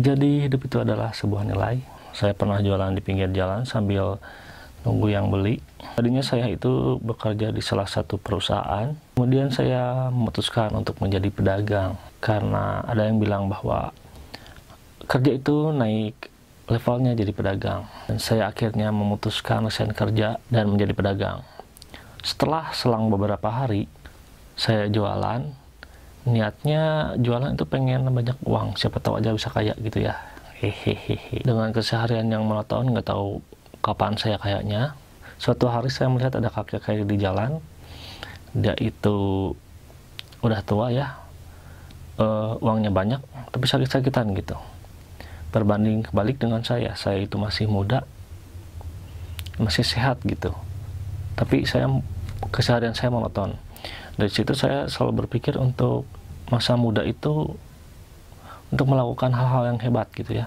itu adalah sebuah nilai. Saya pernah jualan di pinggir jalan sambil nunggu yang beli. Tadinya saya itu bekerja di salah satu perusahaan. Kemudian saya memutuskan untuk menjadi pedagang karena ada yang bilang bahwa kerja itu naik levelnya jadi pedagang. Dan saya akhirnya memutuskan resign kerja dan menjadi pedagang. Setelah selang beberapa hari, saya jualan. Niatnya jualan itu pengen banyak uang, siapa tahu aja bisa kaya gitu ya. Hehehe. Dengan keseharian yang monoton, nggak tahu kapan saya kayaknya. Suatu hari saya melihat ada kakek kayak di jalan. Dia itu udah tua ya, uh, uangnya banyak, tapi sakit-sakitan gitu. Berbanding kebalik dengan saya, saya itu masih muda, masih sehat gitu. Tapi saya keseharian saya monoton. Dari situ saya selalu berpikir untuk masa muda itu untuk melakukan hal-hal yang hebat gitu ya.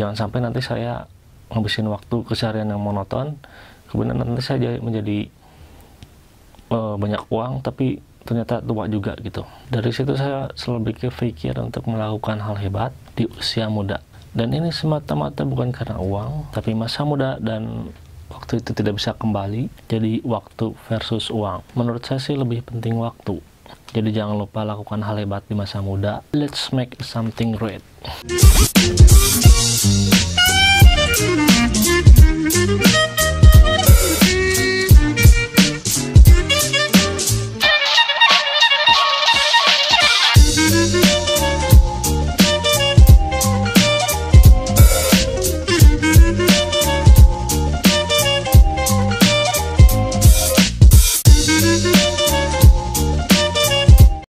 Jangan sampai nanti saya ngabisin waktu keseharian yang monoton, kemudian nanti saya menjadi uh, banyak uang tapi ternyata tua juga gitu. Dari situ saya selalu berpikir untuk melakukan hal hebat di usia muda. Dan ini semata-mata bukan karena uang, tapi masa muda dan waktu itu tidak bisa kembali. Jadi waktu versus uang. Menurut saya sih lebih penting waktu. Jadi jangan lupa lakukan hal hebat di masa muda. Let's make something great.